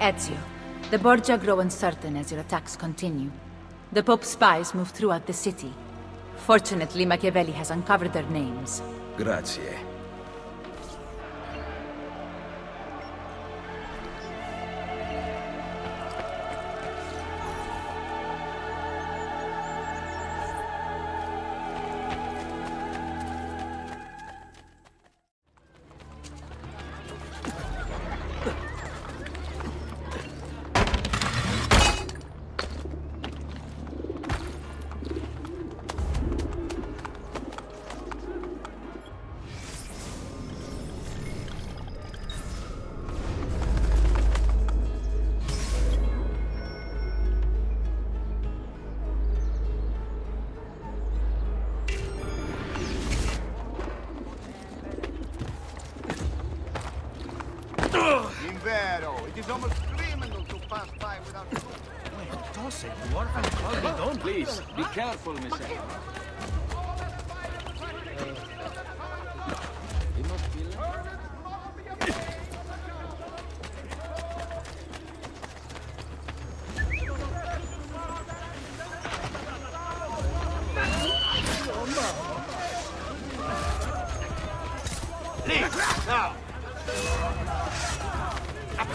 Ezio, the Borgia grow uncertain as your attacks continue. The Pope's spies move throughout the city. Fortunately, Machiavelli has uncovered their names. Grazie. Invero, it is almost criminal to pass by without... Tosse, you are and don't. Please, be careful, Miss Leave, now! Make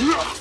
I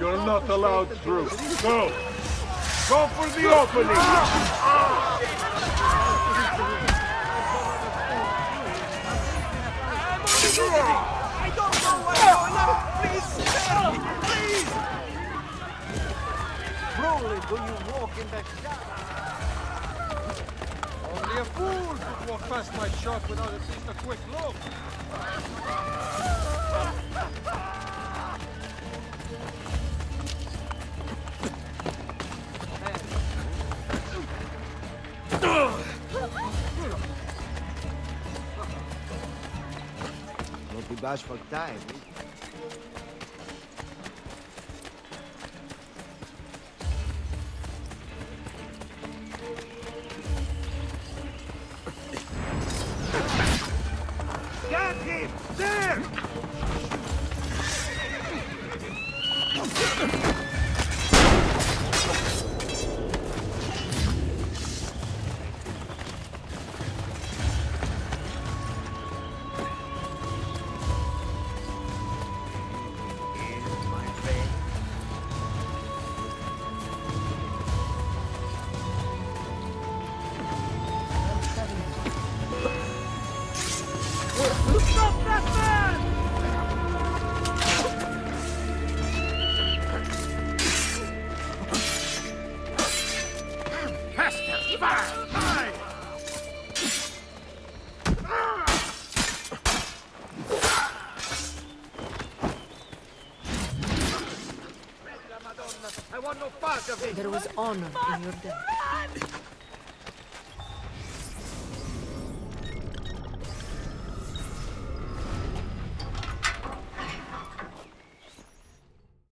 You're not allowed through. Go! Go for the opening! I don't know I'm going now. Please me. Please. Truly do you walk in the shadow. Only a fool could walk past my shop without at least a quick look. Bashful time. Get him! There! I want no part of it. There was honor in your death.